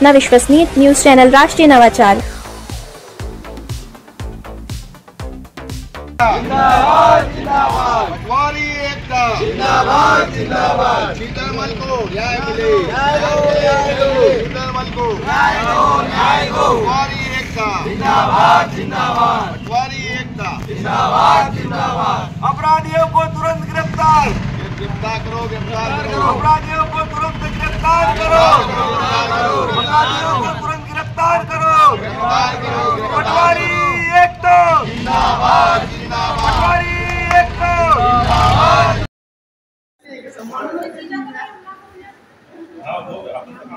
अपना विश्वसनीय news channel राष्ट्रीय नवाचार। अपराधियों को तुरंत गिरफ़्तार। गिरफ़्तार करो गिरफ़्तार करो। अपराधियों को तुरंत गिरफ़्तार करो। अपराधियों को तुरंत गिरफ़्तार करो। पटवारी जिंदाबाद जिंदाबाद। पटवारी एकता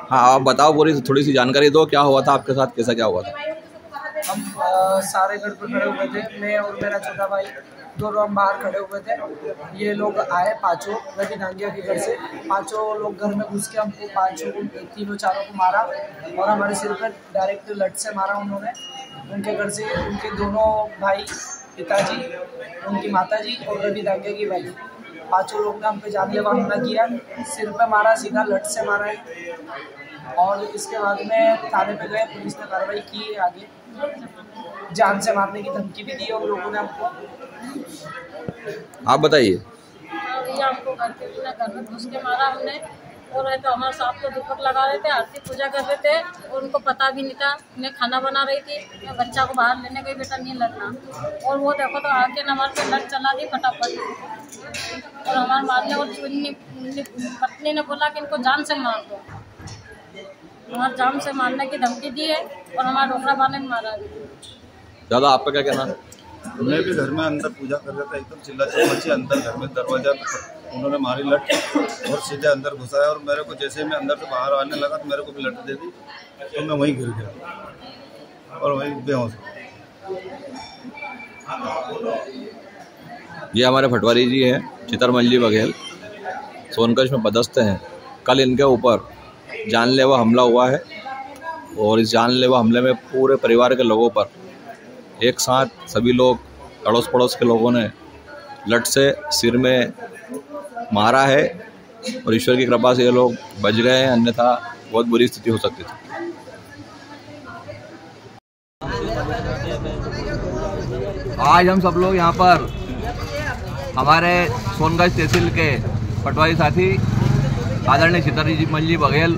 हाँ आप बताओ पूरी थोड़ी सी जानकारी दो क्या हुआ था आपके साथ कैसा क्या हुआ था? हम सारे घर पर खड़े हुए थे। मैं और मेरा छोटा भाई, दोनों हम बाहर खड़े हुए थे। ये लोग आए पाँचों रवि डांगिया के घर से। पाँचों लोग घर में घुस के हमको पाँचों को, तीनों चारों को मारा और हमारे सिर पर डायरेक्ट लट से मारा उन्होंने। उनके घर से, उनके दोनों भाई, पिताजी, उनकी माताजी और रवि डांगिया की भाई पाँचों लोग ने हम पे जानलेवा हमला किया। सिर पे मारा, सीधा लट से मारा। है और इसके बाद में थाने पे गए पुलिस ने कार्रवाई की आगे। जान से मारने की धमकी भी दी है उन लोगों ने हमको। आप बताइए। हमको घर के बिना घर में घुस के मारा हमने। और रहे तो हमारे साथ को दीपक लगा रहे थे आरती पूजा कर रहे थे और उनको पता भी नहीं था। मैं खाना बना रही थी मैं बच्चा को बाहर लेने गई बेटा नहीं लड़ना और वो देखो तो आके न हमारे पे लड़ चला दी फटाफट। और हमारे मारने और पत्नी ने बोला कि इनको जान से मार दो। हमारे जान से मारने की धमकी दी है और हमारा डोकरा बाने मारा दादा आपका क्या कहना? है मैं भी घर में अंदर पूजा कर रहा था एकदम चिल्ला चिल्ला मची अंदर घर में दरवाज़ा उन्होंने मारी लट और सीधे अंदर घुसाया और मेरे को जैसे मैं अंदर से बाहर आने लगा तो मेरे को भी लट दे दी तो मैं वहीं गिर गया और वहीं बेहोश। ये हमारे पटवारी जी हैं चितरमल जी बघेल सोनकश में पदस्थ हैं। कल इनके ऊपर जानलेवा हमला हुआ है और इस जानलेवा हमले में पूरे परिवार के लोगों पर, एक साथ सभी लोग अड़ोस पड़ोस के लोगों ने लट से सिर में मारा है और ईश्वर की कृपा से ये लोग बच गए हैं, अन्यथा बहुत बुरी स्थिति हो सकती थी। आज हम सब लोग यहाँ पर हमारे सोनगंज तहसील के पटवारी साथी आदरणीय चितरजी जी मल्ली बघेल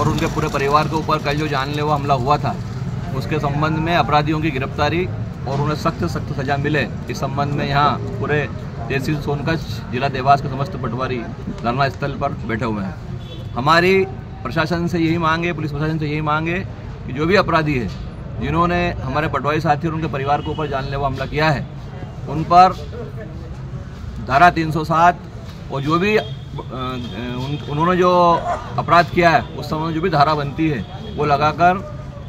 और उनके पूरे परिवार के ऊपर कल जो जानलेवा हमला हुआ था, उसके संबंध में अपराधियों की गिरफ्तारी और उन्हें सख्त सख्त सजा मिले, इस संबंध में यहाँ पूरे तहसील सोनकच्छ जिला देवास के समस्त पटवारी धरना स्थल पर बैठे हुए हैं। हमारी प्रशासन से यही मांग, पुलिस प्रशासन से यही मांग कि जो भी अपराधी है, जिन्होंने हमारे पटवारी साथी और उनके परिवार के ऊपर जानलेवा हमला किया है, उन पर धारा 307 और जो भी उन, उन्होंने जो अपराध किया है उस समय जो भी धारा बनती है वो लगाकर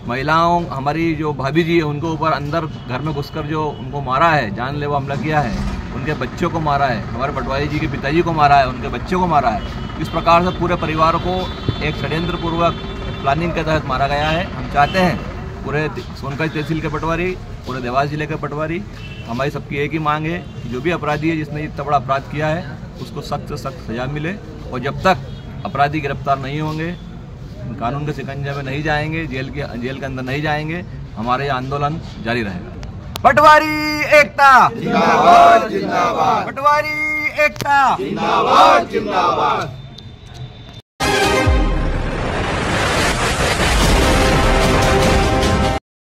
महिलाओं हमारी जो भाभी जी है उनके ऊपर अंदर घर में घुसकर जो उनको मारा है जानलेवा हमला किया है उनके बच्चों को मारा है हमारे पटवारी जी के पिताजी को मारा है उनके बच्चों को मारा है इस प्रकार से पूरे परिवार को एक षड्यंत्र पूर्वक प्लानिंग के तहत मारा गया है। हम चाहते हैं पूरे सोनकच तहसील के पटवारी पूरे देवास ज़िले के पटवारी हमारी सबकी एक ही मांग है जो भी अपराधी है जिसने इतना बड़ा अपराध किया है उसको सख्त से सख्त सजा मिले और जब तक अपराधी गिरफ़्तार नहीं होंगे कानून के शिकंजे में नहीं जाएँगे जेल के जेल के अंदर नहीं जाएँगे हमारे आंदोलन जारी रहेगा। पटवारी एकता। जिंदाबाद जिंदाबाद। पटवारी एकता। जिंदाबाद जिंदाबाद।